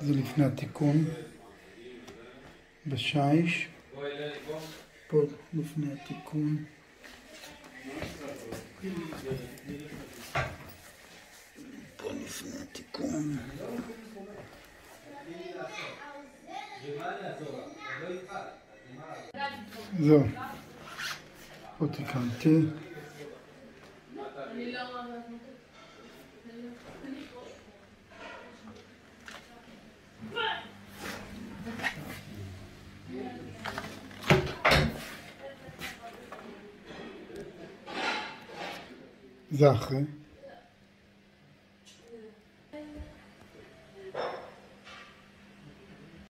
זה לפני התיקון בשיש. פה לפני התיקון. פה לפני התיקון. זהו. פה תיקנתי. Dag.